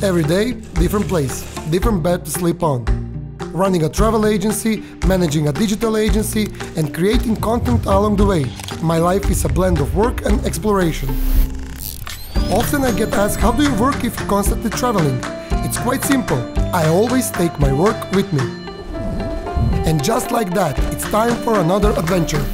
Every day, different place, different bed to sleep on. Running a travel agency, managing a digital agency, and creating content along the way. My life is a blend of work and exploration. Often I get asked, how do you work if you're constantly traveling? It's quite simple. I always take my work with me. And just like that, it's time for another adventure.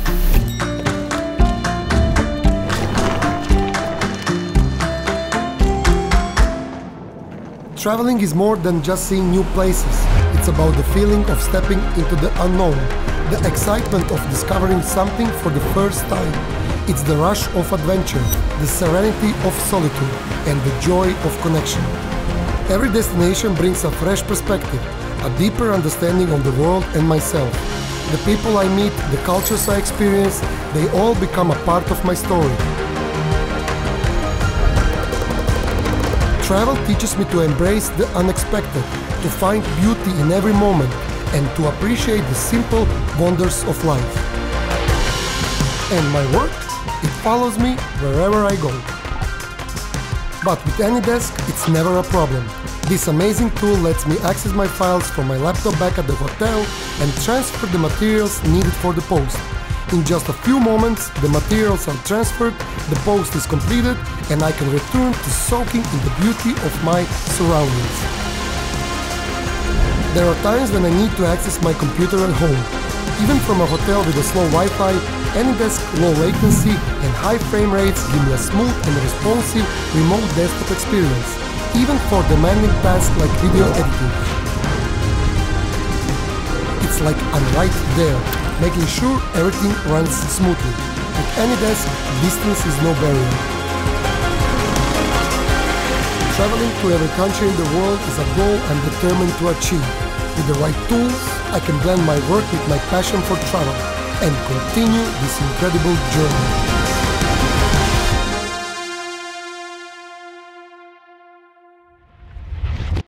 Traveling is more than just seeing new places. It's about the feeling of stepping into the unknown, the excitement of discovering something for the first time. It's the rush of adventure, the serenity of solitude, and the joy of connection. Every destination brings a fresh perspective, a deeper understanding of the world and myself. The people I meet, the cultures I experience, they all become a part of my story. Travel teaches me to embrace the unexpected, to find beauty in every moment, and to appreciate the simple wonders of life. And my work, it follows me wherever I go. But with AnyDesk, it's never a problem. This amazing tool lets me access my files from my laptop back at the hotel and transfer the materials needed for the post. In just a few moments, the materials are transferred, the post is completed, and I can return to soaking in the beauty of my surroundings. There are times when I need to access my computer at home. Even from a hotel with a slow Wi-Fi, AnyDesk low latency and high frame rates give me a smooth and responsive remote desktop experience, even for demanding tasks like video editing. It's like I'm right there, making sure everything runs smoothly. With AnyDesk, distance is no barrier. Traveling to every country in the world is a goal I'm determined to achieve. With the right tools, I can blend my work with my passion for travel and continue this incredible journey.